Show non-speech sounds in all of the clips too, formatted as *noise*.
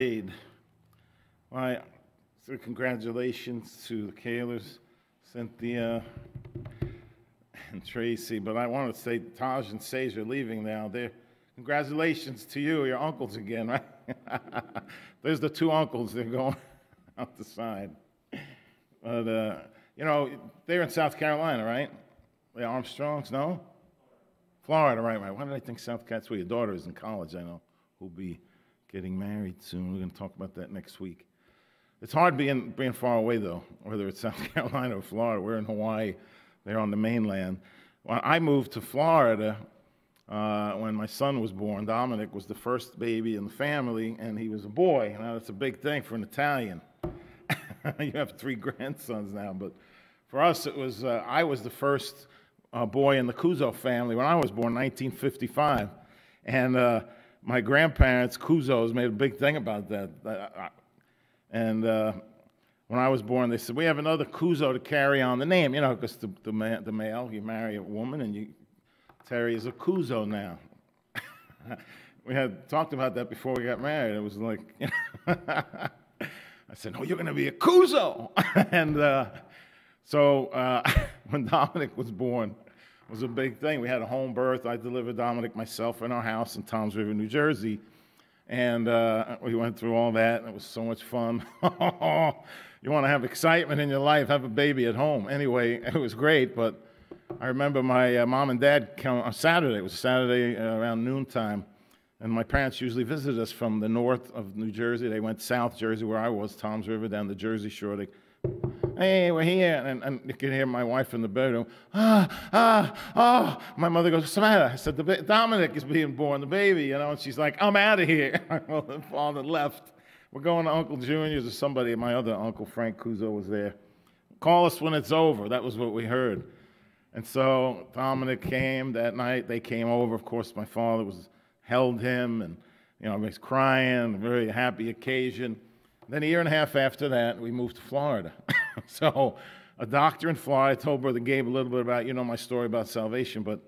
Aid. Well, so congratulations to the Kaylors, Cynthia, and Tracy. But I want to say Taj and Sage are leaving now. They're, congratulations to you, your uncles again, right? *laughs* There's the two uncles. They're going *laughs* out the side. But, uh, you know, they're in South Carolina, right? The Armstrongs, no? Florida, right, right. Why did I think South Carolina? Well, your daughter is in college, I know, who'll be getting married soon. We're going to talk about that next week. It's hard being, being far away, though, whether it's *laughs* South Carolina or Florida. We're in Hawaii, they're on the mainland. Well, I moved to Florida uh, when my son was born. Dominic was the first baby in the family, and he was a boy. Now, that's a big thing for an Italian. *laughs* you have three grandsons now, but for us, it was uh, I was the first uh, boy in the Cuozzo family when I was born, 1955, and uh, my grandparents, Cuozzos, made a big thing about that. And uh, when I was born, they said, We have another Cuozzo to carry on the name, you know, because the, the, ma- the male, you marry a woman, and you, Terry is a Cuozzo now. *laughs* we had talked about that before we got married. It was like, *laughs* I said, No, you're going to be a Cuozzo. *laughs* and uh, so uh, when Dominic was born, was a big thing. We had a home birth. I delivered Dominic myself in our house in Toms River, New Jersey. And uh, we went through all that, it was so much fun. *laughs* you want to have excitement in your life, have a baby at home. Anyway, *laughs* it was great, but I remember my uh, mom and dad come on Saturday. It was Saturday uh, around noontime, and my parents usually visited us from the north of New Jersey. They went south Jersey, where I was, Toms River, down the Jersey Shore. They Hey, we're here. And, and you can hear my wife in the bedroom. Ah, ah, oh. My mother goes, What's the matter? I said, the Dominic is being born, the baby, you know. And she's like, I'm out of here. *laughs* well, the father left. We're going to Uncle Junior's or somebody. My other uncle, Frank Cuozzo, was there. Call us when it's over. That was what we heard. And so Dominic came that night. They came over. Of course, my father was held him and, you know, he was crying, a very happy occasion. Then a year and a half after that, we moved to Florida. *laughs* so a doctor in Florida, told Brother Gabe a little bit about, you know, my story about salvation, but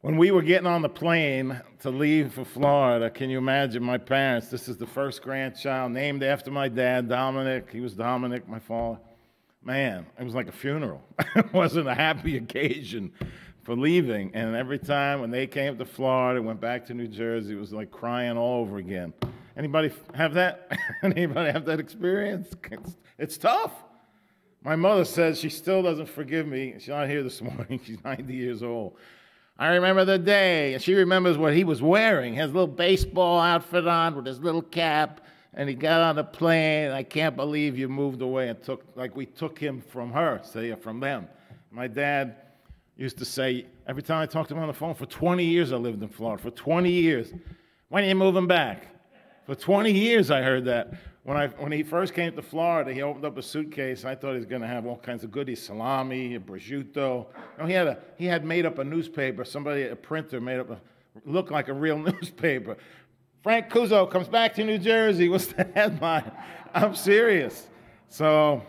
when we were getting on the plane to leave for Florida, can you imagine my parents? This is the first grandchild named after my dad, Dominic. He was Dominic, my father. Man, it was like a funeral. *laughs* it wasn't a happy *laughs* occasion for leaving. And every time when they came to Florida, went back to New Jersey, it was like crying all over again. Anybody have that? *laughs* Anybody have that experience? It's, it's, tough. My mother says she still doesn't forgive me. She's not here this *laughs* morning. She's 90 years old. I remember the day, and she remembers what he was wearing. His little baseball outfit on with his little cap, and he got on the plane. I can't believe you moved away and took, like we took him from her, say, uh, from them. My dad used to say, every time I talked to him on the phone, for 20 years I lived in Florida, for 20 years. When are you moving back? For 20 years, I heard that. When, I, when he first came to Florida, he opened up a suitcase. I thought he was going to have all kinds of goodies salami, prosciutto. No, he, had a, he had made up a newspaper. Somebody, a printer, made up a, looked like a real *laughs* newspaper. Frank Cuozzo comes back to New Jersey. What's the headline? I'm serious. So,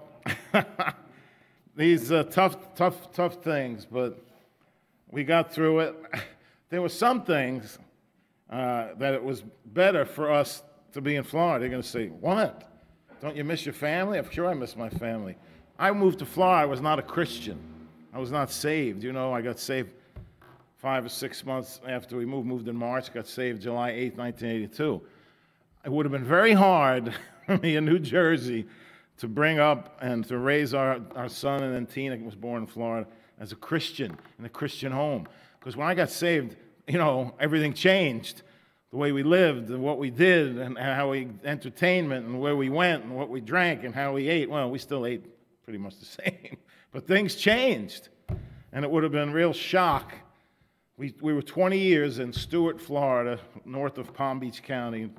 *laughs* these uh, tough, tough, tough things, but we got through it. *laughs* There were some things uh, that it was better for us to be in Florida. They're going to say, What? Don't you miss your family? I'm sure I miss my family. I moved to Florida. I was not a Christian. I was not saved. You know, I got saved five or six months after we moved, moved in March, got saved July 8, 1982. It would have been very hard *laughs* for me in New Jersey to bring up and to raise our, our son, and then Tina was born in Florida, as a Christian in a Christian home. Because when I got saved, you know, everything changed the way we lived and what we did and how we entertainment and where we went and what we drank and how we ate. Well, we still ate pretty much the *laughs* same, but things changed, and it would have been real shock. We, we were 20 years in Stuart, Florida, north of Palm Beach County,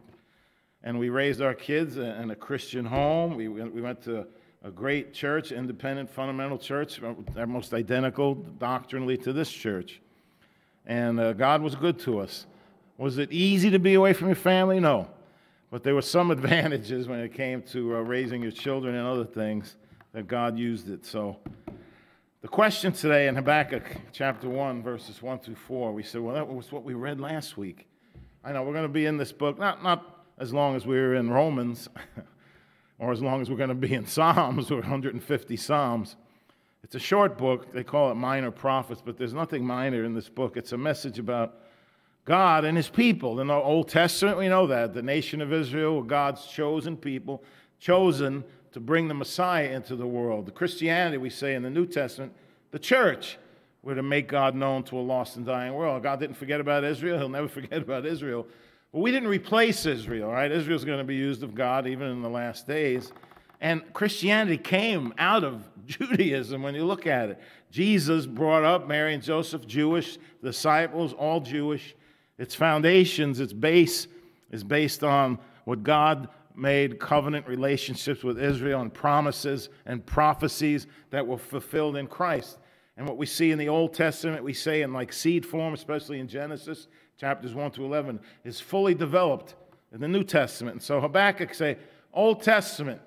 and we raised our kids in a Christian home. We, we went to a great church, independent fundamental church, almost identical doctrinally to this church. And uh, God was good to us. Was it easy to be away from your family? No. But there were some *laughs* advantages when it came to uh, raising your children and other things that God used it. So, the question today in Habakkuk chapter 1, verses 1 through 4, we said, well, that was what we read last week. I know we're going to be in this book, not, not as long as we're in Romans, *laughs* or as long as we're going to be in Psalms, or 150 Psalms. It's a short book. They call it Minor Prophets, but there's nothing minor in this book. It's a message about God and his people. In the Old Testament, we know that. The nation of Israel, God's chosen people, chosen to bring the Messiah into the world. The Christianity, we say in the New Testament, the church, were to make God known to a lost and dying world. God didn't forget about Israel. He'll never *laughs* forget about Israel. But we didn't replace Israel, right? Israel's going to be used of God even in the last days. And Christianity came out of *laughs* Judaism when you look at it. Jesus brought up Mary and Joseph, Jewish, disciples, all Jewish. Its foundations, its base is based on what God made covenant relationships with Israel and promises and prophecies that were fulfilled in Christ. And what we see in the Old Testament, we say in like seed form, especially in Genesis chapters 1 to 11, is fully developed in the New Testament. And so Habakkuk say, Old Testament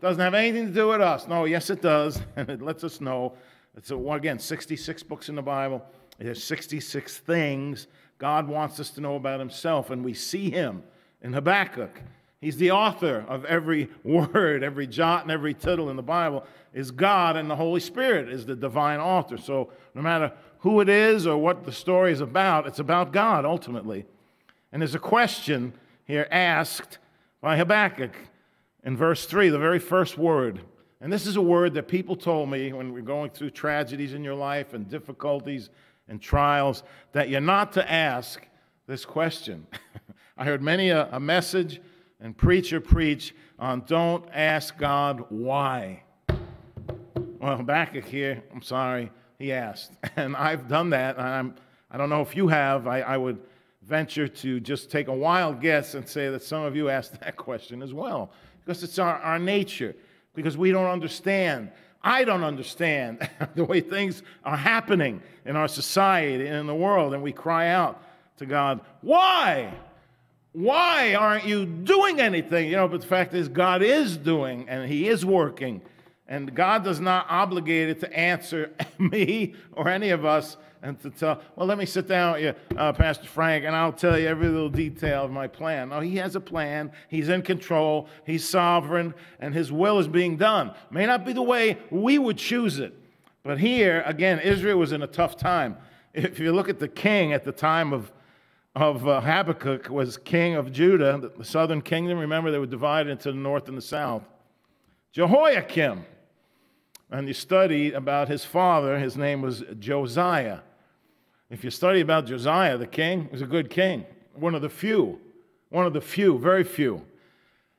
doesn't have anything to do with us. No, yes, it does. *laughs* And it lets us know. It's, again, 66 books in the Bible. There's 66 things God wants us to know about himself, and we see him in Habakkuk. He's the author of every *laughs* word, every jot, and every tittle in the Bible is God, and the Holy Spirit is the divine author. So no matter who it is or what the story is about, it's about God ultimately. And there's a question here asked by Habakkuk in verse 3, the very first word. And this is a word that people told me when we're going through tragedies in your life and difficulties and trials that you're not to ask this question. *laughs* I heard many a, a, message and preacher preach on don't ask God why. Well, Habakkuk here, I'm sorry, he asked. *laughs* And I've done that. I'm, I don't know if you have. I, I would venture to just take a wild guess and say that some of you asked *laughs* that question as well, because it's our, our nature, because we don't understand I don't understand *laughs* the way things are happening in our society and in the world, and we cry out to God, Why? Why aren't you doing anything? You know, but the fact is, God is doing and He is working. And God does not obligate it to answer *laughs* me or any of us and to tell, well, let me sit down with you, uh, Pastor Frank, and I'll tell you every little detail of my plan. No, he has a plan. He's in control. He's sovereign, and his will is being done. May not be the way we would choose it. But here, again, Israel was in a tough time. If you look at the king at the time of, of uh, Habakkuk was king of Judah, the southern kingdom. Remember, they were divided into the north and the south. Jehoiakim, and you study about his father, his name was Josiah. If you study about Josiah, the king, he was a good king, one of the few, one of the few, very few.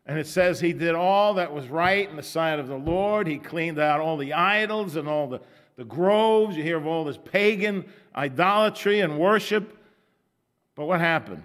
And it says he did all that was right in the sight of the Lord. He cleaned out all the idols and all the, the groves. You hear of all this pagan idolatry and worship. But what happened?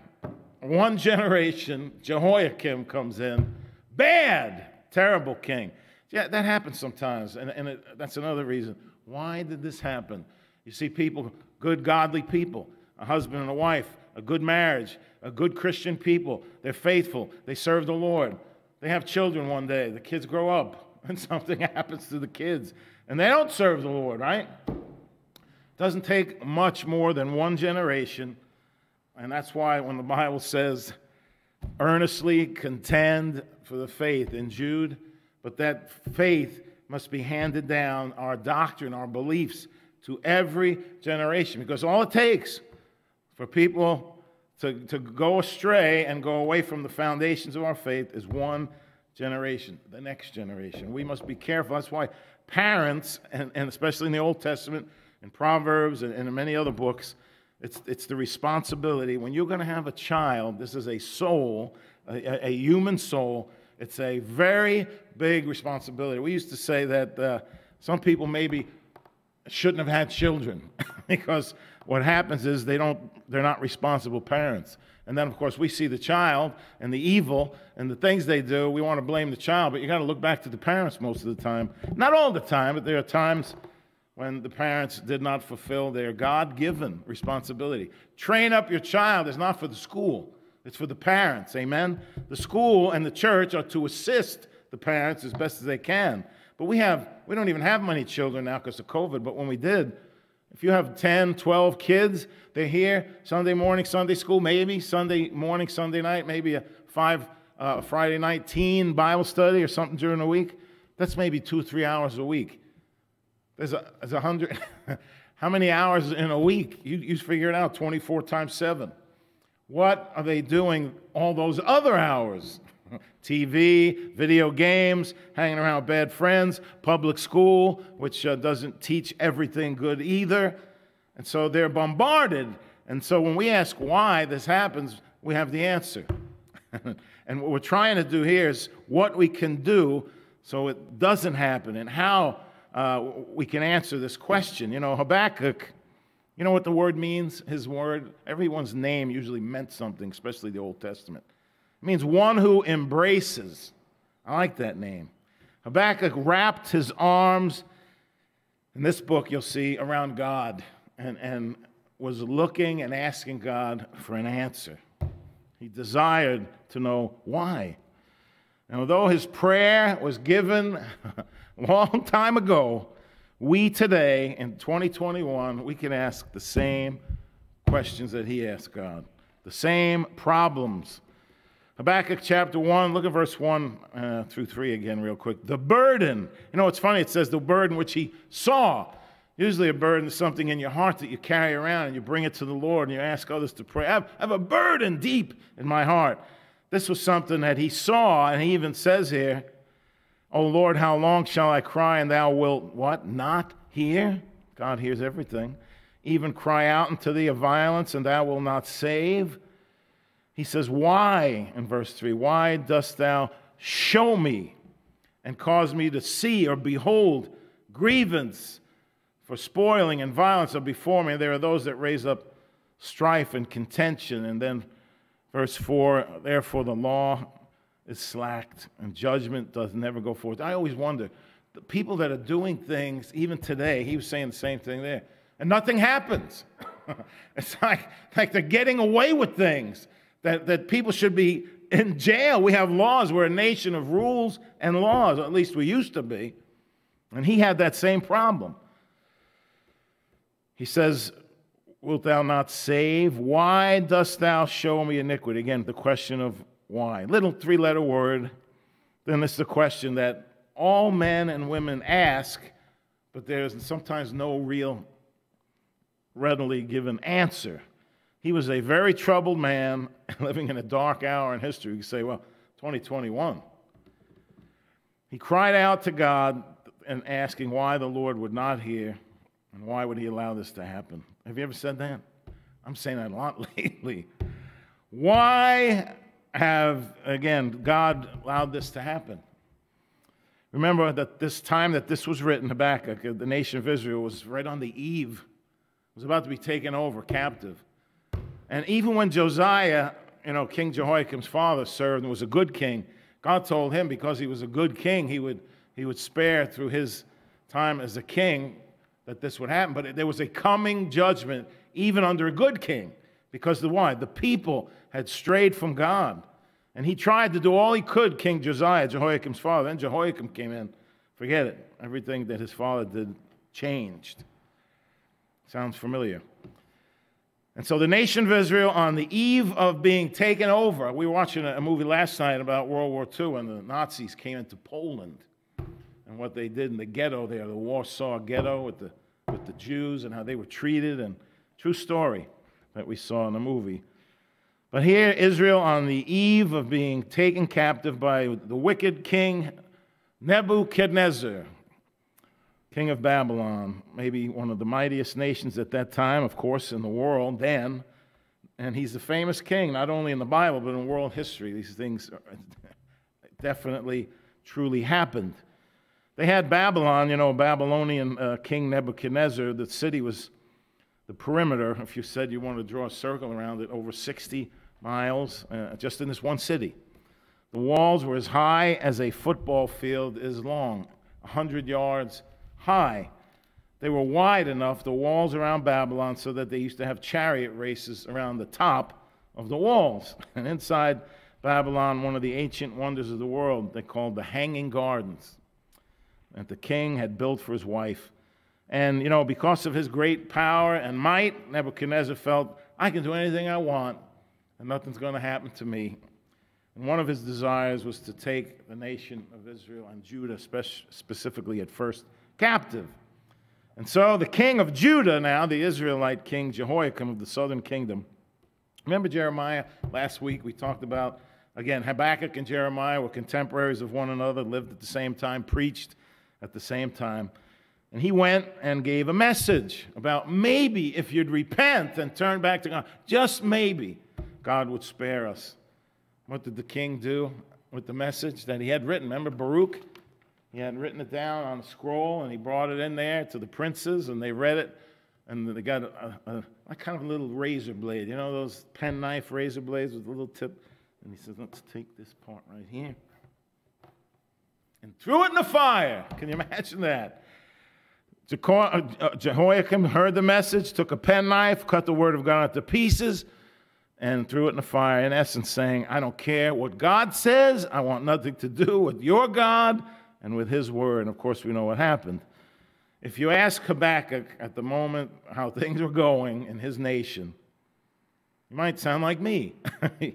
One generation, Jehoiakim comes in, bad, terrible king. Yeah, that happens sometimes, and, and it, that's another reason. Why did this happen? You see people good, godly people, a husband and a wife, a good marriage, a good Christian people. They're faithful, they serve the Lord. They have children one day, the kids grow up, *laughs* and something happens to the kids, and they don't serve the Lord, right? It doesn't take much more than one generation, and that's why when the Bible says, earnestly contend for the faith in Jude, but that faith must be handed down, our doctrine, our beliefs to every generation because all it takes for people to, to go astray and go away from the foundations of our faith is one generation, the next generation. We must be careful. That's why parents, and, and especially in the Old Testament, in Proverbs, and, and in many other books, it's, it's the responsibility. When you're going to have a child, this is a soul, a, a human soul, it's a very big responsibility. We used to say that uh, some people maybe shouldn't have had children. *laughs* Because what happens is they don't they're not responsible parents. And then of course we see the child and the evil and the things they do. We want to blame the child but you got to look back to the parents most of the time. Not all the time but there are times when the parents did not fulfill their god-given responsibility. Train up your child is not for the school it's for the parents amen? The school and the church are to assist the parents as best as they can but we have we don't even have many children now because of COVID, but when we did, if you have 10, 12 kids, they're here Sunday morning, Sunday school, maybe Sunday morning, Sunday night, maybe a five uh, Friday night teen Bible study or something during the week, that's maybe two, three hours a week. There's a, there's a hundred. *laughs* How many hours in a week? You, you figure it out 24 times 7. What are they doing all those other hours? TV, video games, hanging around with bad friends, public school, which uh, doesn't teach everything good either. And so they're bombarded. And so when we ask why this happens, we have the answer. *laughs* and what we're trying to do here is what we can do so it doesn't happen and how uh, we can answer this question. You know, Habakkuk, you know what the word means? His word, everyone's name usually meant something, especially the Old Testament. It means one who embraces. I like that name. Habakkuk wrapped his arms, in this book you'll see, around God and, and was looking and asking God for an answer. He desired to know why. And although his prayer was given *laughs* a long time ago, we today in 2021, we can ask the same questions that he asked God, the same problems. Habakkuk chapter 1, look at verse 1 uh, through 3 again, real quick. The burden. You know, it's funny, it says the burden which he saw. Usually, a burden is something in your heart that you carry around and you bring it to the Lord and you ask others to pray. I have, I have a burden deep in my heart. This was something that he saw, and he even says here, O Lord, how long shall I cry and thou wilt what? Not hear? God hears everything. Even cry out unto thee of violence and thou wilt not save? He says, Why, in verse 3, why dost thou show me and cause me to see or behold grievance? For spoiling and violence are before me. There are those that raise up strife and contention. And then Verse 4 Therefore, the law is slacked and judgment does never go forth. I always wonder the people that are doing things, even today, he was saying the same thing there, and nothing happens. *laughs* it's like, like they're getting away with things that, that people should be in jail. We have laws. We're a nation of rules and laws, at least we used to be. And he had that same problem. He says, wilt thou not save? Why dost thou show me iniquity? Again, the question of why. Little three letter word. Then it's the question that all men and women ask, but there's sometimes no real readily given answer. He was a very troubled man *laughs* living in a dark hour in history. You say, well, 2021. He cried out to God and asking why the Lord would not hear and why would he allow this to happen. Have you ever said that? I'm saying that a lot *laughs* lately. Why have, again, God allowed this to happen? Remember that this time that this was written, Habakkuk, the nation of Israel was right on the eve, was about to be taken over, captive. And even when Josiah, you know, King Jehoiakim's father served and was a good king, God told him because he was a good king, he would, he would spare through his time as a king that this would happen, but there was a coming judgment even under a good king because the why? The people had strayed from God. And he tried to do all he could, King Josiah, Jehoiakim's father. Then Jehoiakim came in. Forget it. Everything that his father did changed. Sounds familiar. And so the nation of Israel, on the eve of being taken over, we were watching a movie last night about World War II when the Nazis came into Poland and what they did in the ghetto there, the Warsaw ghetto with the, with the Jews and how they were treated, and true story that we saw in the movie. But here, Israel, on the eve of being taken captive by the wicked king Nebuchadnezzar, king of Babylon, maybe one of the mightiest nations at that time, of course, in the world then. And he's a famous king, not only in the Bible, but in world history. These things *laughs* definitely, truly happened. They had Babylon, you know, Babylonian uh, King Nebuchadnezzar. The city was the perimeter, if you said you wanted to draw a circle around it, over 60 miles, uh, just in this one city. The walls were as high as a football field is long, 100 yards high. They were wide enough, the walls around Babylon, so that they used to have chariot races around the top of the walls. *laughs* And inside Babylon, one of the ancient wonders of the world, they called the Hanging Gardens that the king had built for his wife. And, you know, because of his great power and might, Nebuchadnezzar felt, I can do anything I want, and nothing's going to happen to me. And one of his desires was to take the nation of Israel and Judah, specifically at first, captive. And so the king of Judah, now the Israelite king Jehoiakim of the southern kingdom. Remember Jeremiah? Last week we talked about, again, Habakkuk and Jeremiah were contemporaries of one another, lived at the same time, preached at the same time. And he went and gave a message about maybe if you'd repent and turn back to God, just maybe, God would spare us. What did the king do with the message that he had written? Remember Baruch? He had written it down on a scroll and he brought it in there to the princes and they read it and they got a, a, a kind of a little razor blade. You know those penknife razor blades with a little tip? And he says, let's take this part right here and threw it in the fire. Can you imagine that? Uh, uh, Jehoiakim heard the message, took a penknife, cut the word of God into pieces, and threw it in the fire, in essence, saying, I don't care what God says, I want nothing to do with your God and with his word. And of course, we know what happened. If you ask Habakkuk at the moment how *laughs* things were going in his nation, you might sound like me. *laughs* you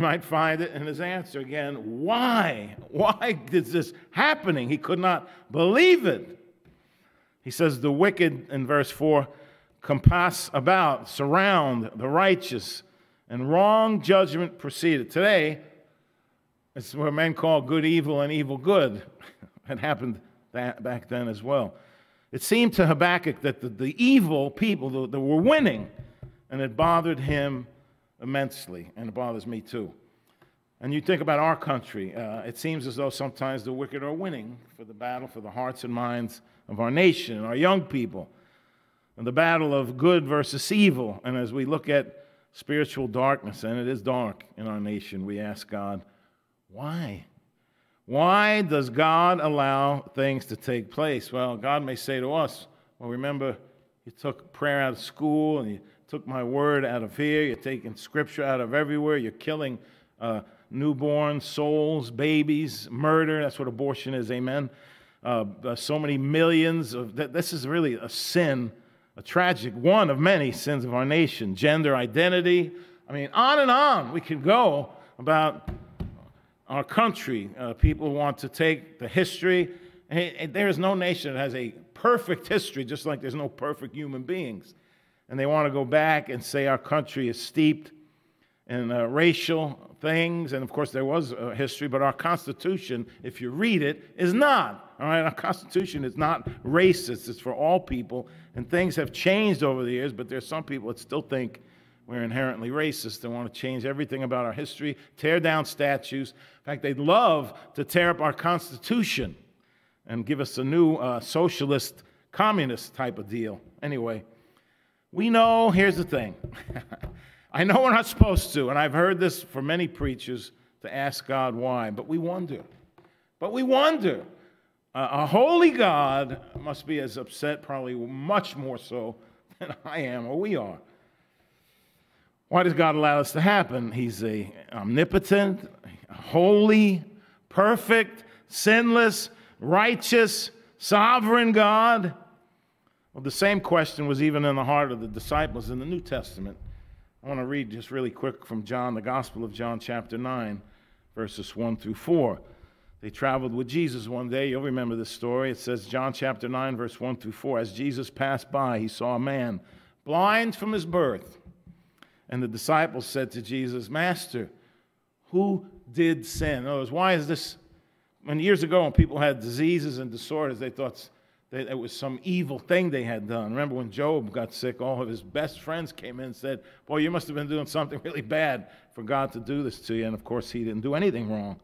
might find it in his answer again why? Why is this happening? He could not believe it. He says, The wicked, in verse 4, compass about, surround the righteous and wrong judgment proceeded. Today, it's what men call good evil and evil good. *laughs* it happened that, back then as well. It seemed to Habakkuk that the, the evil people that were winning, and it bothered him immensely, and it bothers me too. And you think about our country, uh, it seems as though sometimes the wicked are winning for the battle for the hearts and minds of our nation and our young people, and the battle of good versus evil. And as we look at spiritual darkness, and it is dark in our nation, we ask God, why? Why does God allow things to take place? Well, God may say to us, well, remember, you took prayer out of school and you took my word out of here, you're taking scripture out of everywhere, you're killing uh, newborn souls, babies, murder. That's what abortion is, amen. Uh, uh so many millions of, this is really a sin a tragic one of many sins of our nation gender identity. I mean, on and on we could go about our country. Uh, people want to take the history. there is no nation that has a perfect history, just like there's no perfect human beings. And they want to go back and say our country is steeped in uh, racial things. And of course, there was a history, but our Constitution, if you read it, is not. All right, our Constitution is not racist, it's for all people. And things have changed over the years, but there's some people that still think we're inherently racist. They want to change everything about our history, tear down statues. In fact, they'd love to tear up our Constitution and give us a new uh, socialist, communist type of deal. Anyway, we know, here's the thing. *laughs* I know we're not supposed to, and I've heard this from many preachers to ask God why, but we wonder. But we wonder. Uh, a holy God must be as upset, probably much more so *laughs* than I am or we are. Why does God allow this to happen? He's a omnipotent, holy, perfect, sinless, righteous, sovereign God. Well, the same question was even in the heart of the disciples in the New Testament. I want to read just really quick from John, the Gospel of John, chapter 9, verses 1 through 4. They traveled with Jesus one day. You'll remember this story. It says, John chapter 9, verse 1 through 4. As Jesus passed by, he saw a man blind from his birth. And the disciples said to Jesus, Master, who did sin? In other words, why is this? When years ago, when people had diseases and disorders, they thought that it was some evil thing they had done. Remember when Job got sick, all of his best friends came in and said, Boy, you must have been doing something *laughs* really bad for God to do this to you. And of course, he didn't do anything wrong.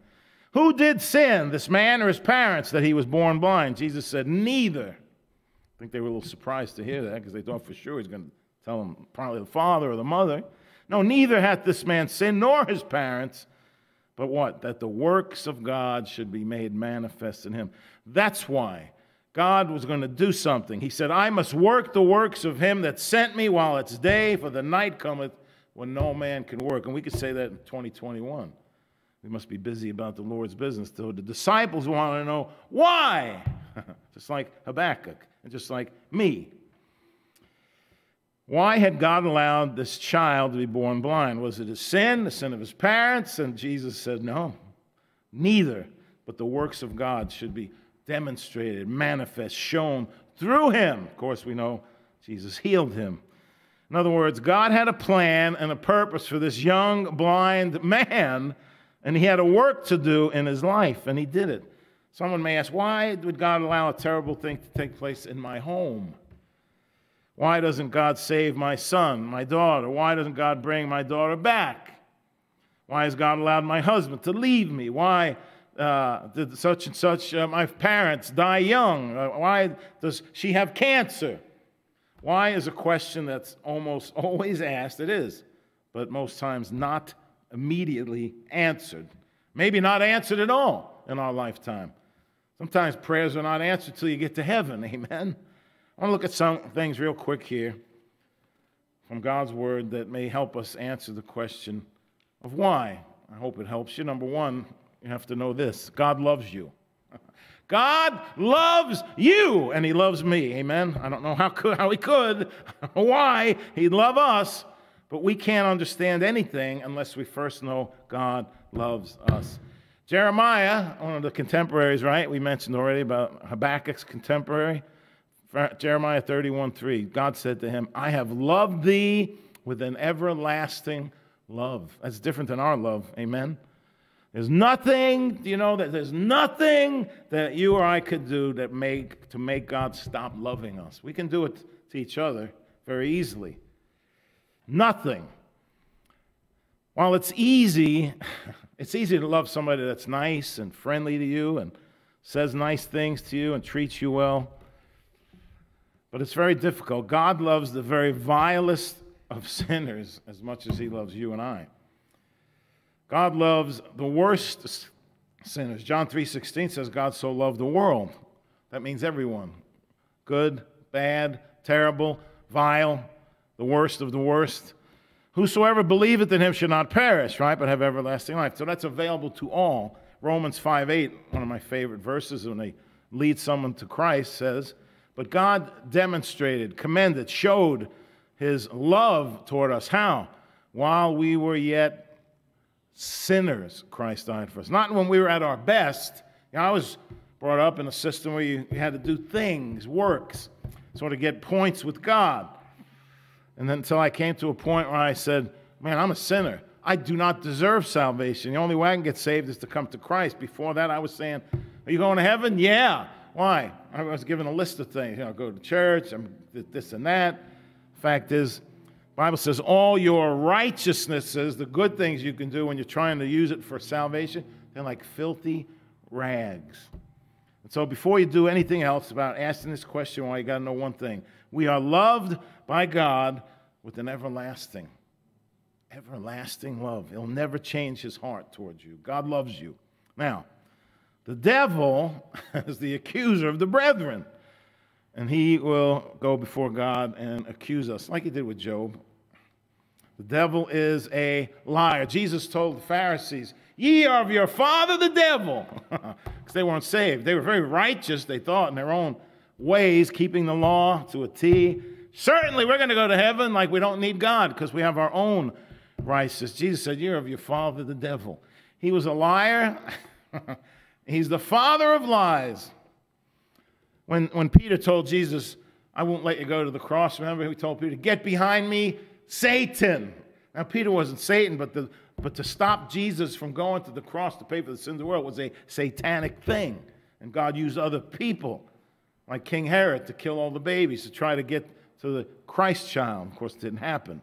Who did sin, this man or his parents, that he was born blind? Jesus said, Neither. I think they were a little surprised to hear that because they thought for sure he was going to tell them probably the father or the mother. No, neither hath this man sinned nor his parents, but what? That the works of God should be made manifest in him. That's why God was going to do something. He said, I must work the works of him that sent me while it's day, for the night cometh when no man can work. And we could say that in 2021. We must be busy about the Lord's business. So the disciples want to know why, *laughs* just like Habakkuk and just like me. Why had God allowed this child to be born blind? Was it a sin, the sin of his parents? And Jesus said, No, neither. But the works of God should be demonstrated, manifest, shown through him. Of course, we know Jesus healed him. In other words, God had a plan and a purpose for this young blind man, and he had a work to do in his life, and he did it. Someone may ask, why would God allow a terrible thing to take place in my home? Why doesn't God save my son, my daughter? Why doesn't God bring my daughter back? Why has God allowed my husband to leave me? Why uh, did such and such, uh, my parents, die young? Uh, why does she have cancer? Why is a question that's almost *laughs* always asked. It is, but most times not immediately answered. Maybe not answered at all in our lifetime. Sometimes prayers are not answered till you get to heaven. *laughs* Amen. I want to look at some things real quick here from God's Word that may help us answer the question of why. I hope it helps you. Number one, you have to know this God loves you. *laughs* God loves you, and He loves me. Amen. I don't know how, could, how He could, *laughs* why He'd love us, but we can't understand anything unless we first know God loves us. Jeremiah, one of the contemporaries, right? We mentioned already about Habakkuk's contemporary. Jeremiah 31 3, God said to him, I have loved thee with an everlasting love. That's different than our love. Amen. There's nothing, you know, that there's nothing that you or I could do that make to make God stop loving us. We can do it to each other very easily. Nothing. While it's easy, *laughs* it's easy to love somebody that's nice and friendly to you and says nice things to you and treats you well. But it's very difficult. God loves the very vilest of *laughs* sinners as much as he loves you and I. God loves the worst sinners. John 3:16 says God so loved the world. That means everyone. Good, bad, terrible, vile, the worst of the worst. Whosoever believeth in him should not perish, right, but have everlasting life. So that's available to all. Romans 5:8, one of my favorite verses when they lead someone to Christ says, but God demonstrated, commended, showed his love toward us. How? While we were yet sinners, Christ died for us. Not when we were at our best. You know, I was brought up in a system where you, you had to do things, works, sort of get points with God. And then until I came to a point where I said, Man, I'm a sinner. I do not deserve salvation. The only way I can get saved is to come to Christ. Before that, I was saying, Are you going to heaven? Yeah. Why? I was given a list of things. You know, go to church, I'm this and that. Fact is, Bible says all your righteousnesses, the good things you can do when you're trying to use it for salvation, they're like filthy rags. And so before you do anything else about asking this question, well, you got to know one thing. We are loved by God with an everlasting, everlasting love. He'll never change his heart towards you. God loves you. Now, the devil *laughs* is the accuser of the brethren. And he will go before God and accuse us, like he did with Job. The devil is a liar. Jesus told the Pharisees, Ye are of your father the devil. *laughs* Because they weren't saved. They were very righteous, they thought, in their own ways, keeping the law to a T. Certainly, we're going to go to heaven like we don't need God because we have our own righteousness. Jesus said, You're of your father the devil. He was a liar. *laughs* He's the father of lies. When, when Peter told Jesus, I won't let you go to the cross, remember he told Peter, Get behind me, Satan. Now, Peter wasn't Satan, but, the, but to stop Jesus from going to the cross to pay for the sins of the world was a satanic thing. And God used other people, like King Herod, to kill all the babies, to try to get to the Christ child. Of course, it didn't happen.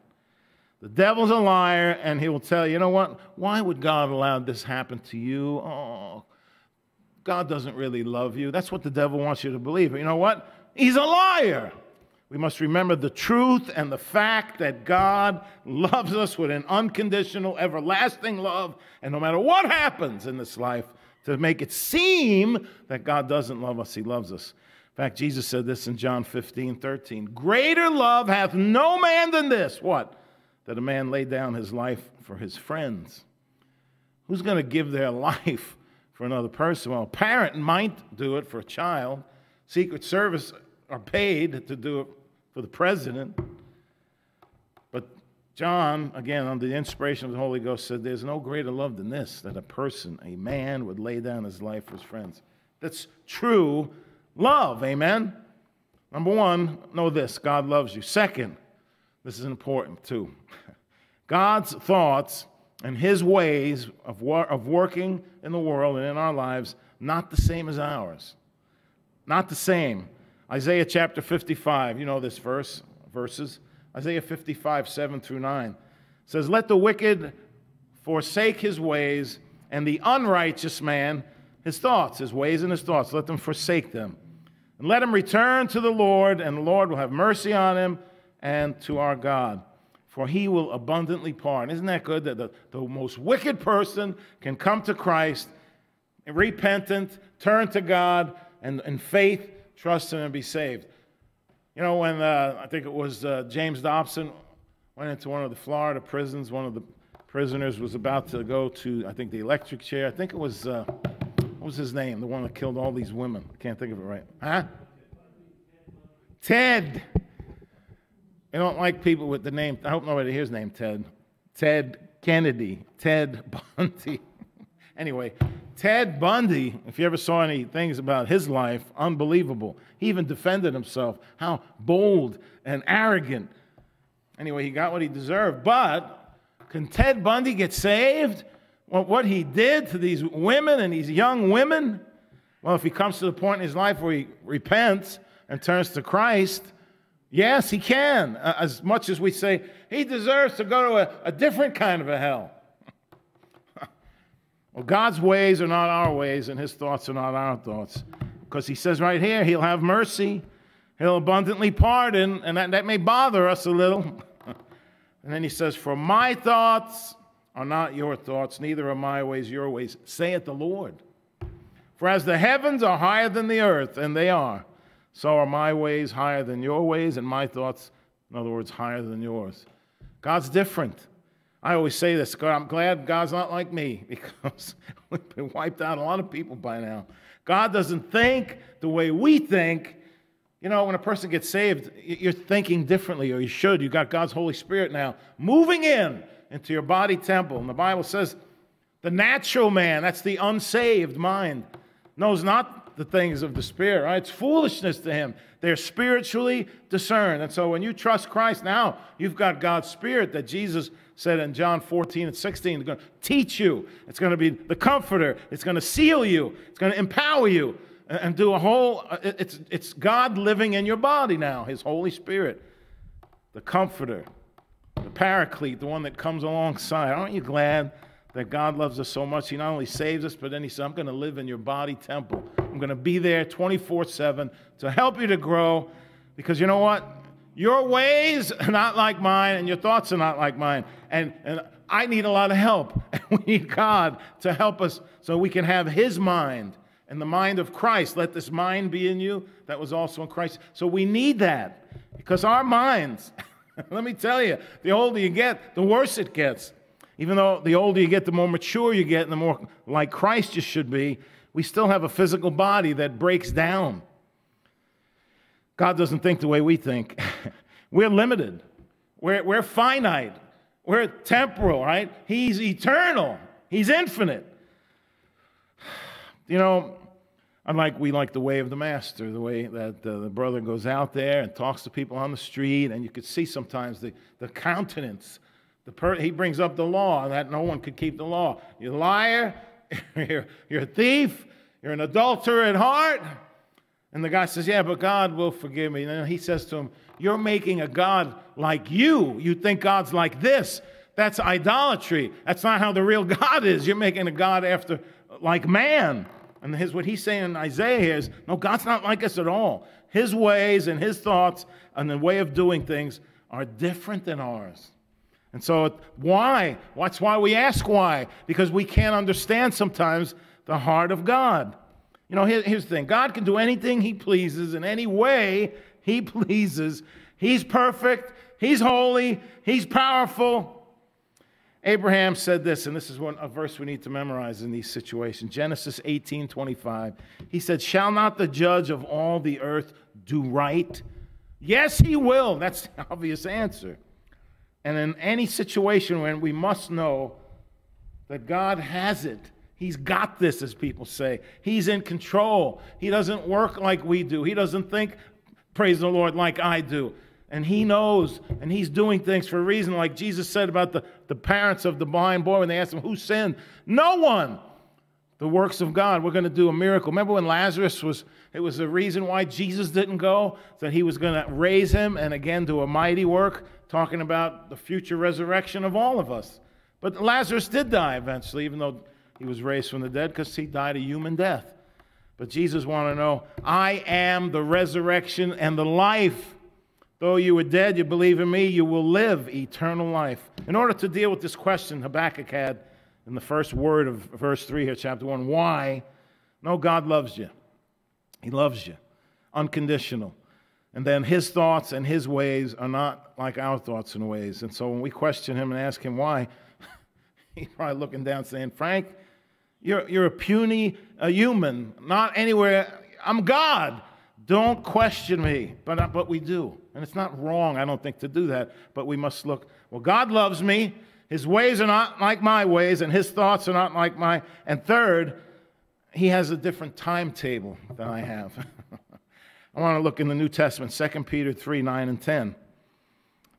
The devil's a liar, and he will tell you, you know what? Why would God allow this happen to you? Oh, God doesn't really love you. That's what the devil wants you to believe. But you know what? He's a liar. We must remember the truth and the fact that God loves us with an unconditional, everlasting love. And no matter what happens in this life, to make it seem that God doesn't love us, He loves us. In fact, Jesus said this in John 15, 13. Greater love hath no man than this. What? That a man lay down his life for his friends. Who's going to give their *laughs* life for another person. Well, a parent might do it for a child. Secret Service are paid to do it for the president. But John, again, under the inspiration of the Holy Ghost, said, There's no greater love than this, that a person, a man, would lay down his life for his friends. That's true love, amen? Number one, know this God loves you. Second, this is important too. *laughs* God's thoughts and his ways of, wor- of working in the world and in our lives, not the same as ours. Not the same. Isaiah chapter 55, you know this verse, verses. Isaiah 55, 7 through 9 says, Let the wicked forsake his ways, and the unrighteous man his thoughts, his ways and his thoughts. Let them forsake them. And let him return to the Lord, and the Lord will have mercy on him and to our God. For he will abundantly pardon. Isn't that good that the, the most wicked person can come to Christ, repentant, turn to God, and in faith, trust him and be saved? You know, when uh, I think it was uh, James Dobson went into one of the Florida prisons, one of the prisoners was about to go to, I think, the electric chair. I think it was, uh, what was his name? The one that killed all these women. I can't think of it right. Huh? Ted. I don't like people with the name, I hope nobody hears name Ted. Ted Kennedy. Ted *laughs* Bundy. anyway, Ted Bundy, if you ever saw any things about his life, unbelievable. He even defended himself. How bold and arrogant. Anyway, he got what he deserved. But can Ted Bundy get saved? Well, what he did to these women and these young women? Well, if he comes to the point in his life where he repents and turns to Christ, yes, he can. Uh, as much as we say he deserves to go to a, a different kind of a hell. *laughs* Well, God's ways are not our ways, and his thoughts are not our thoughts. Because he says right here, he'll have mercy, he'll abundantly pardon, and that, that may bother us a little. *laughs* and then he says, For my thoughts are not your thoughts, neither are my ways your ways, saith the Lord. For as the heavens are higher than the earth, and they are, so are my ways higher than your ways, and my thoughts, in other words, higher than yours. God's different. I always say this God, I'm glad God's not like me *laughs* because we've been wiped out a lot of people by now. God doesn't think the way we think. You know, when a person gets saved, you're thinking differently, or you should. You got God's Holy Spirit now moving in into your body temple. And the Bible says the natural man, that's the unsaved mind, knows not the things of the Spirit, right? It's foolishness to him. They're spiritually discerned. And so when you trust Christ now, you've got God's Spirit that Jesus said in John 14 and 16, it's going to teach you. It's going to be the comforter. It's going to seal you. It's going to empower you and do a whole, uh, it's, it's God living in your body now, His Holy Spirit, the comforter, the paraclete, the one that comes alongside. Aren't you glad that God loves us so much? He not only saves us, but then He said, I'm going to live in your body temple. I'm going to be there 24 7 to help you to grow because you know what? Your ways are not like mine, and your thoughts are not like mine. And, and I need a lot of help. *laughs* And we need God to help us so we can have His mind and the mind of Christ. Let this mind be in you that was also in Christ. So we need that because our minds, *laughs* let me tell you, the older you get, the worse it gets. Even though the older you get, the more mature you get, and the more like Christ you should be, we still have a physical body that breaks down. God doesn't think the way we think. *laughs* we're limited, we're, we're finite, we're temporal, right? He's eternal, He's infinite. *sighs* You know, unlike we like the way of the master, the way that uh, the brother goes out there and talks to people on the street, and you could see sometimes the, the countenance. The per- he brings up the law, that no one could keep the law. You're a liar, *laughs* you're, you're a thief, you're an adulterer at heart. And the guy says, Yeah, but God will forgive me. And he says to him, You're making a God like you. You think God's like this. That's idolatry. That's not how the real *laughs* God is. You're making a God after like man. And here's what he's saying in Isaiah is no, God's not like us at all. His ways and his thoughts and the way of doing things are different than ours. And so, why? That's why we ask why. Because we can't understand sometimes the heart of God. You know, here, here's the thing God can do anything He pleases in any way He *laughs* pleases. He's perfect, He's holy, He's powerful. Abraham said this, and this is one, a verse we need to memorize in these situations Genesis 18 25. He said, Shall not the judge of all the earth do right? Yes, he will. That's the *laughs* obvious answer. And in any situation when we must know that God has it. He's got this, as people say. He's in control. He doesn't work like we do. He doesn't think, praise the Lord, like I do. And he knows, and he's doing things for a reason, like Jesus said about the, the parents of the blind boy when they asked him, Who sinned? No one. The works of God. We're going to do a miracle. Remember when Lazarus was, it was the reason why Jesus didn't go, that he was going to raise him and again do a mighty work, talking about the future resurrection of all of us. But Lazarus did die eventually, even though he was raised from the dead, because he died a human death. But Jesus wanted to know, I am the resurrection and the life. Though you were dead, you believe in me, you will live eternal life. In order to deal with this question Habakkuk had in the first word of verse 3 here, chapter 1, why? No, God loves you. He loves you, unconditional. And then his thoughts and his ways are not like our thoughts and ways. And so when we question him and ask him why, *laughs* he's probably looking down saying, Frank, you're, you're a puny a human, not anywhere. I'm God. Don't question me. But, uh, but we do. And it's not wrong, I don't think, to do that. But we must look, well, God loves me. His ways are not like my ways, and his thoughts are not like mine. And third, he has a different timetable than I have. *laughs* I want to look in the New Testament, 2 Peter 3 9 and 10.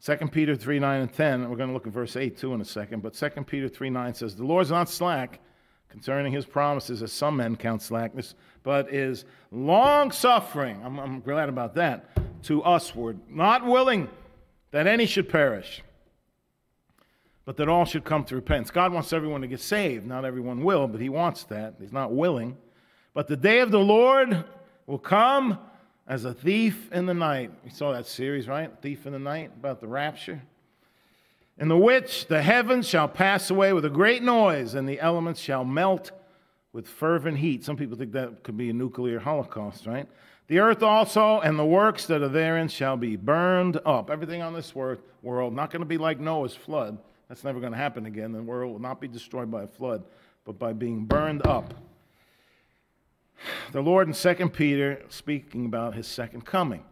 2 Peter 3 9 and 10. and We're going to look at verse 8 too in a second. But 2 Peter 3 9 says, The Lord's not slack concerning his promises, as some men count slackness, but is long suffering. I'm, I'm glad about that. To usward, not willing that any should perish, but that all should come to repentance. God wants everyone to get saved. Not everyone will, but He wants that. He's not willing. But the day of the Lord will come as a thief in the night. We saw that series, right? Thief in the Night about the rapture in the which the heavens shall pass away with a great noise, and the elements shall melt with fervent heat. Some people think that could be a nuclear holocaust, right? The earth also and the works that are therein shall be burned up. Everything on this world, not going to be like Noah's flood. That's never going to happen again. The world will not be destroyed by a flood, but by being burned up. The Lord in 2 Peter speaking about his second coming.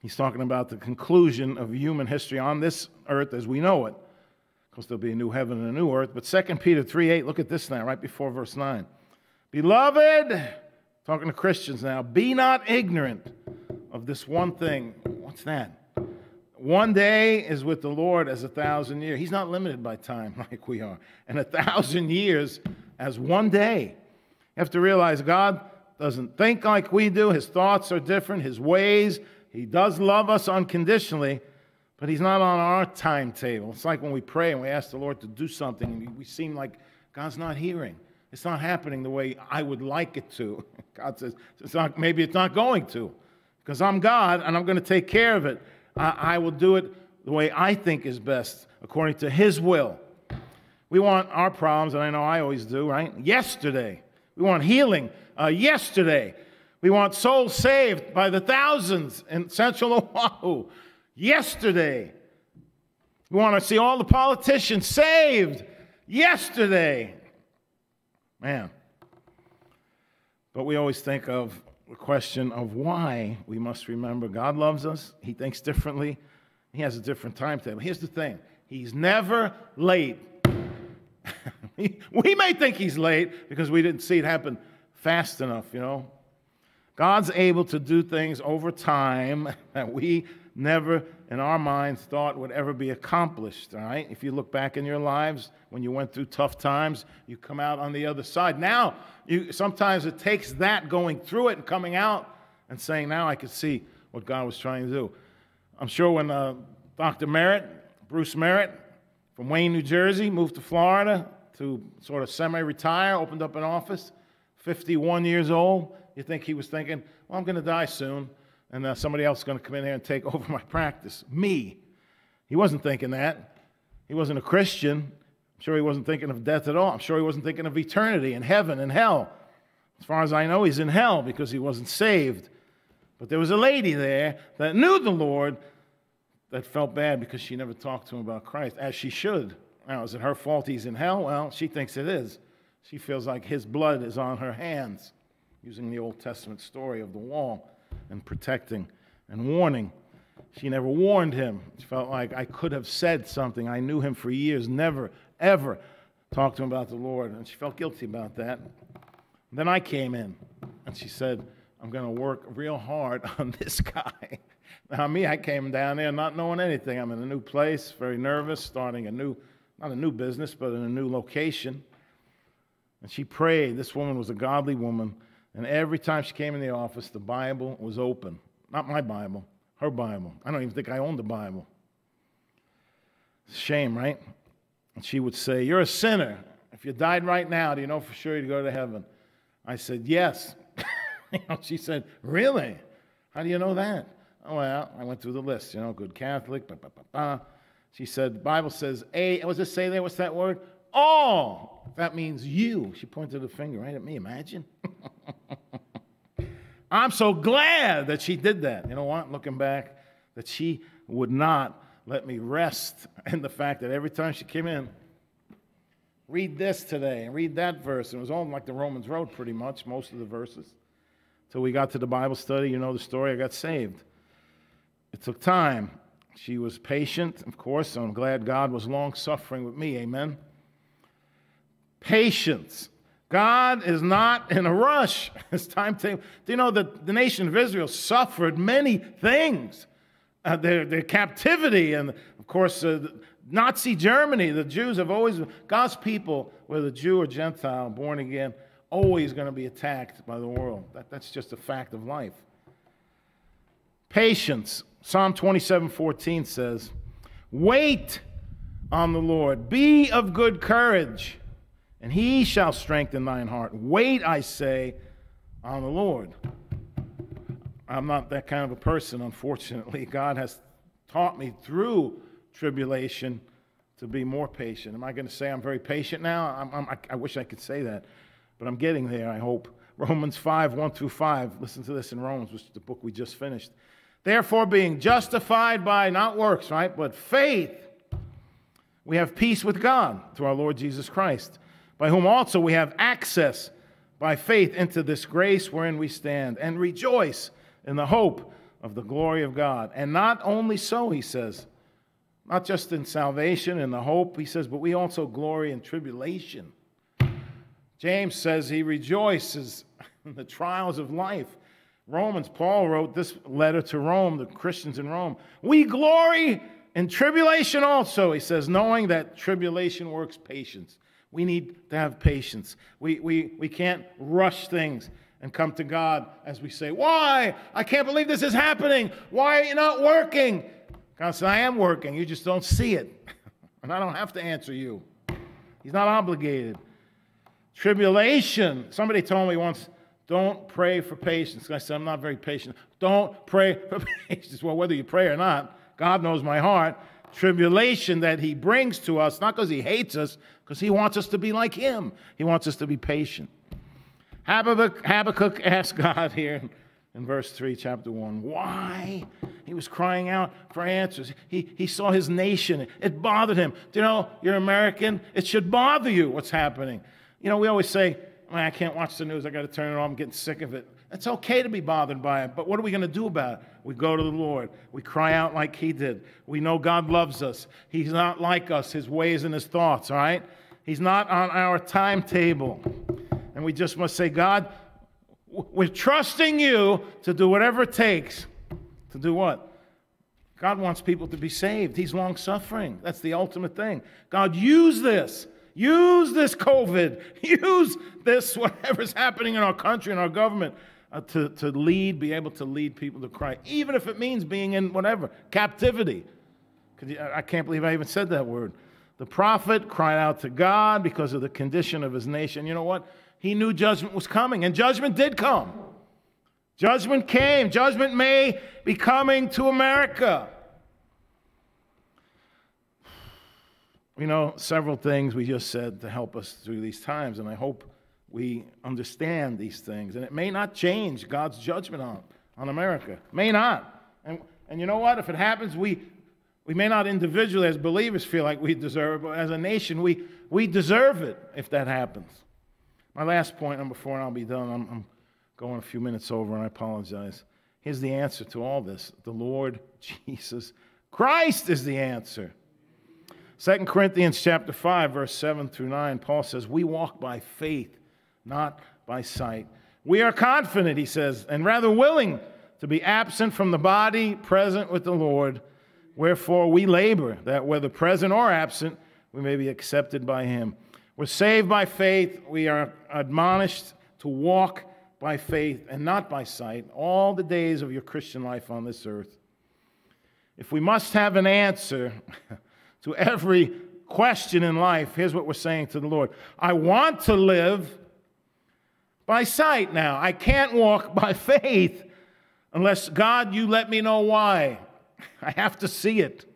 He's talking about the conclusion of human history on this earth as we know it. Of course, there'll be a new heaven and a new earth. But 2 Peter 3 8, look at this now, right before verse 9. Beloved, talking to Christians now, be not ignorant of this one thing. What's that? One day is with the Lord as a thousand years. He's not limited by time *laughs* like we are. And a thousand years as one day. You have to realize God doesn't think like we do. His thoughts are different. His ways he does love us unconditionally, but He's not on our timetable. It's like when we pray and we ask the Lord to do something, and we seem like God's not hearing. It's not happening the way I would like it to. *laughs* God says, it's not, maybe it's not going to, because I'm God and I'm going to take care of it. I, I will do it the way I think is best, according to His will. We want our problems, and I know I always do, right? Yesterday. We want healing uh, yesterday. We want souls saved by the thousands in central *laughs* Oahu yesterday. We want to see all the politicians saved yesterday. Man. But we always think of question of why. We must remember God loves us, He thinks differently, He has a different timetable. Here's the thing He's never late. *laughs* we may think He's late because we didn't see it happen fast enough, you know. God's able to do things over time *laughs* that we never in our minds thought would ever be accomplished. All right? If you look back in your lives when you went through tough times, you come out on the other side. Now, you, sometimes it takes that going through it and coming out and saying, now I can see what God was trying to do. I'm sure when uh, Dr. Merritt, Bruce Merritt, from Wayne, New Jersey, moved to Florida to sort of semi retire, opened up an office, 51 years old. You think he was thinking, well, I'm going to die soon, and uh, somebody else is going to come in here and take *laughs* over my practice? Me. He wasn't thinking that. He wasn't a Christian. I'm sure he wasn't thinking of death at all. I'm sure he wasn't thinking of eternity and heaven and hell. As far as I know, he's in hell because he wasn't saved. But there was a lady there that knew the Lord that felt bad because she never talked to him about Christ, as she should. Now, is it her fault he's in hell? Well, she thinks it is. She feels like his blood is on her hands using the Old Testament story of the wall and protecting and warning. She never warned him. She felt like I could have said something. I knew him for years, never, ever talked to him about the Lord. And she felt guilty about that. Then I came in and she said, I'm going to work real hard *laughs* on this guy. Now, me, I came down there not knowing anything. I'm in a new place, very nervous, starting a new, not a new business, but in a new location. And she prayed. This woman was a godly woman. And every time she came in the office, the Bible was open. Not my Bible, her Bible. I don't even think I owned the Bible. Shame, right? And she would say, You're a sinner. If you died right now, do you know for sure you'd go to heaven? I said, Yes. *laughs* you know, she said, Really? How do you know that? Oh, well, I went through the list, you know, good Catholic, bah, bah, bah, She said, the Bible says, A, does it say there? What's that word? All. That means you. She pointed a finger right at me, imagine. *laughs* I'm so glad that she did that. You know what? Looking back, that she would not let me rest *laughs* in the fact that every time she came in, read this today and read that verse. And it was all like the Romans Road, pretty much, most of the verses. Till we got to the Bible study, you know the story, I got saved. It took time. She was patient, of course, so I'm glad God was long suffering with me. Amen. Patience. God is not in a rush. *laughs* His timetable. Do you know that the nation of Israel suffered many things? Uh, their, their captivity, and of course, uh, Nazi Germany, the Jews have always, God's people, whether Jew or Gentile, born again, always going to be attacked by the world. That, that's just a fact of life. Patience. Psalm 27 14 says, Wait on the Lord, be of good courage and he shall strengthen thine heart. Wait, I say, on the Lord. I'm not that kind of a person, unfortunately. *laughs* God has taught me through tribulation to be more patient. Am I going to say I'm very patient now? I'm, I'm, i wish I could say that, but I'm getting there, I hope. *laughs* Romans 5, 1 through 5. Listen to this in Romans, which is the book we just finished. Therefore, being justified by not works, right, but faith, we have peace with God through our Lord Jesus Christ by whom also we have access by faith into this grace wherein we stand, and rejoice in the hope of the glory of God. And not only so, he says, not just in salvation and the hope, he says, but we also glory in tribulation. James says he rejoices *laughs* in the trials of life. Romans, Paul wrote this letter to Rome, the Christians in Rome. We glory in tribulation also, he says, knowing that tribulation works patience. We need to have patience. We, we, we can't rush things and come to God as we say, Why? I can't believe this is happening. Why are you not working? God says, I am working. You just don't see it. *laughs* and I don't have to answer you. He's not obligated. Tribulation. Somebody told me once, don't pray for patience. I said, I'm not very patient. Don't pray *laughs* for patience. Well, whether you pray or not, God knows my heart tribulation that he brings to us, not because he hates us, because he wants us to be like him. He wants us to be patient. Habakkuk, Habakkuk asked God here in verse 3, chapter 1, why? He was crying out for answers. He, he saw his nation. It bothered him. Do you know, you're American. It should bother you what's happening. You know, we always say, I can't watch the news. I got to turn it on. I'm getting sick of it. It's okay to be bothered by it, but what are we going to do about it? We go to the Lord. We cry out like He did. We know God loves us. He's not like us, His ways and His thoughts, all right? He's not on our timetable. And we just must say, God, we're trusting you to do whatever it takes. To do what? God wants people to be saved. He's long suffering. That's the ultimate thing. God, use this. Use this COVID. *laughs* Use this, whatever's happening in our country and our government uh, to, to lead, be able to lead people to Christ, even if it means being in whatever, captivity. I can't believe I even said that word. The prophet cried out to God because of the condition of his nation. You know what? He knew judgment was coming, and judgment did come. Judgment came. Judgment may be coming to America. You know, several things we just said to help us through these times, and I hope we understand these things. And it may not change God's judgment on, on America. May not. And, and you know what? If it happens, we, we may not individually as believers feel like we deserve it, but as a nation, we, we deserve it if that happens. My last point, number four, and I'll be done. I'm, I'm going a few minutes over, and I apologize. Here's the answer to all this the Lord *laughs* Jesus Christ is the answer. 2 Corinthians chapter 5 verse 7 through 9 Paul says we walk by faith not by sight. We are confident he says and rather willing to be absent from the body present with the Lord wherefore we labor that whether present or absent we may be accepted by him. We're saved by faith. We are admonished to walk by faith and not by sight all the days of your Christian life on this earth. If we must have an answer *laughs* to every question in life, here's what we're saying to the Lord I want to live by sight now. I can't walk *laughs* by faith unless, God, you let me know why. *laughs* I have to see it.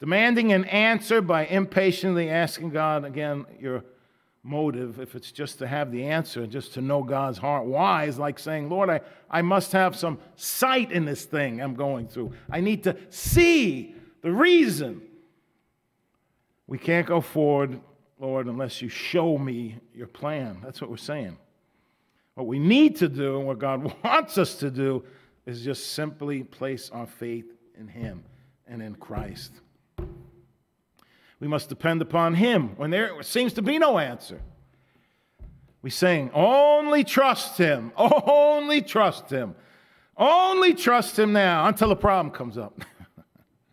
Demanding an answer by impatiently asking God, again, your motive, if it's just to have the answer, just to know God's heart. Why is like saying, Lord, I, I must have some sight in this thing I'm going through. I need to see the reason. We can't go forward, Lord, unless you show me your plan. That's what we're saying. What we need to do and what God *laughs* wants us to do is just simply place our faith in Him and in Christ. We must depend upon Him when there seems to be no answer. We sing, Only trust Him, only trust Him, only trust Him now until the problem comes up.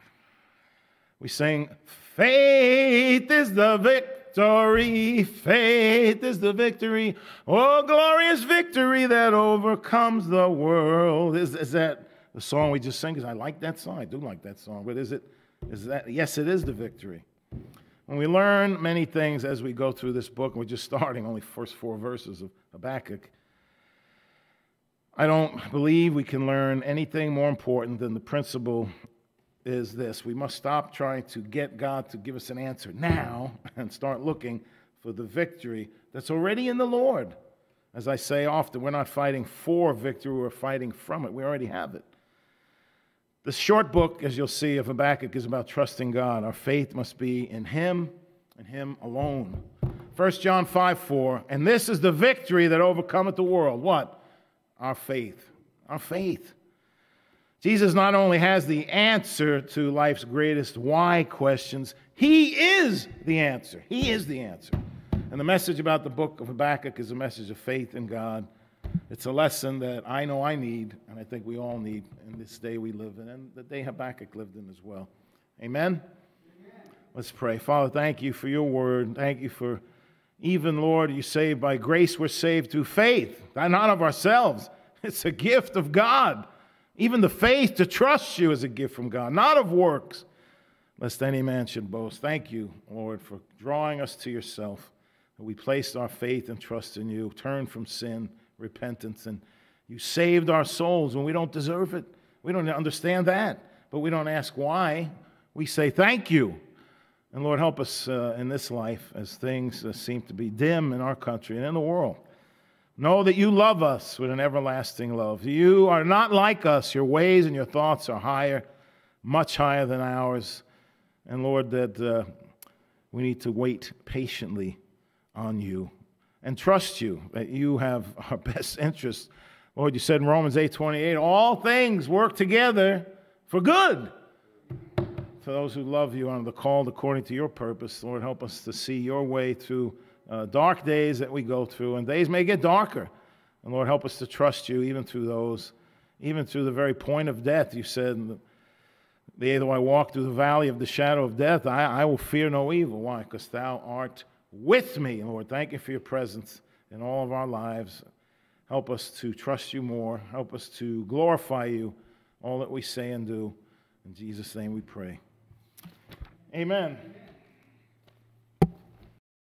*laughs* we sing, Faith is the victory, faith is the victory, oh, glorious victory that overcomes the world. Is, is that the song we just sang? Because I like that song. I do like that song. But is it, is that, yes, it is the victory. When we learn many things as we go through this book, we're just starting only first four verses of Habakkuk. I don't believe we can learn anything more important than the principle is this. We must stop trying to get God to give us an answer now *laughs* and start looking for the victory that's already in the Lord. As I say often, we're not fighting for victory, we're fighting from it. We already have it. The short book, as you'll see, of Habakkuk is about trusting God. Our faith must be in Him and Him alone. 1 John 5 4, and this is the victory that overcometh the world. What? Our faith. Our faith. Jesus not only has the answer to life's greatest why questions, He is the answer. He is the answer. And the message about the book of Habakkuk is a message of faith in God it's a lesson that I know I need, and I think we all need in this day we live in, and the day Habakkuk lived in as well. Amen? Amen? Let's pray. Father, thank you for your word. Thank you for even, Lord, you say by grace we're saved through faith, not of ourselves. *laughs* It's a gift of God. Even the faith to trust you is a gift from God, not of works, lest any man should boast. Thank you, Lord, for drawing us to yourself. We placed our faith and trust in you, turned from sin repentance. And you saved our souls when we don't deserve it. We don't understand that, but we don't ask why. We say thank you. And Lord, help us uh, in this life as things uh, seem to be dim in our country and in the world. Know that you love us with an everlasting love. You are not like us. Your ways and your thoughts are higher, much higher than ours. And Lord, that uh, we need to wait patiently on you and trust you that you have *laughs* our best interests. Lord, you said in Romans 8 28, all things work together for good for those who love you and are the called according to your purpose. Lord, help us to see your way through uh, dark days that we go through, and days may get darker. And Lord, help us to trust you even through those, even through the very point of death. You said, the though I walk through the valley of the shadow of death, I, I will fear no evil. Why? Because thou art with me. Lord, thank you for your presence in all of our lives. Help us to trust you more. Help us to glorify you, all that we say and do. In Jesus' name we pray. Amen.